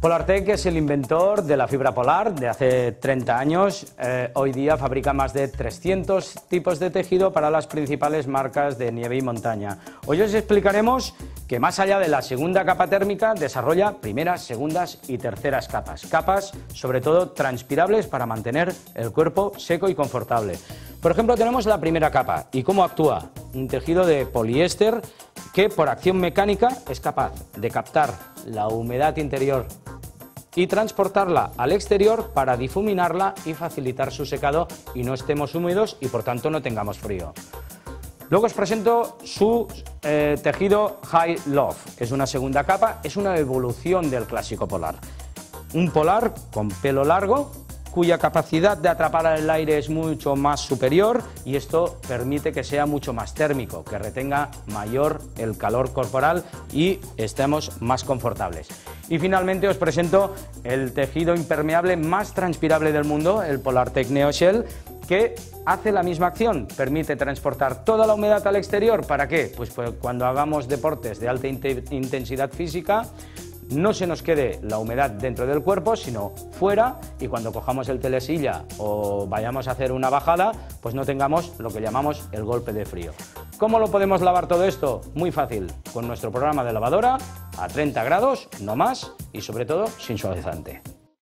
Polartec es el inventor de la fibra polar de hace 30 años. Eh, hoy día fabrica más de 300 tipos de tejido para las principales marcas de nieve y montaña. Hoy os explicaremos que más allá de la segunda capa térmica desarrolla primeras, segundas y terceras capas. Capas sobre todo transpirables para mantener el cuerpo seco y confortable. Por ejemplo tenemos la primera capa. ¿Y cómo actúa? Un tejido de poliéster que por acción mecánica es capaz de captar la humedad interior y transportarla al exterior para difuminarla y facilitar su secado y no estemos húmedos y por tanto no tengamos frío. Luego os presento su eh, tejido High Love, es una segunda capa, es una evolución del clásico polar. Un polar con pelo largo, cuya capacidad de atrapar el aire es mucho más superior y esto permite que sea mucho más térmico, que retenga mayor el calor corporal y estemos más confortables. Y finalmente os presento el tejido impermeable más transpirable del mundo, el Polartec Shell, que hace la misma acción, permite transportar toda la humedad al exterior. ¿Para qué? Pues, pues cuando hagamos deportes de alta intensidad física, no se nos quede la humedad dentro del cuerpo, sino fuera y cuando cojamos el telesilla o vayamos a hacer una bajada, pues no tengamos lo que llamamos el golpe de frío. ¿Cómo lo podemos lavar todo esto? Muy fácil, con nuestro programa de lavadora a 30 grados, no más, y sobre todo sin suavizante.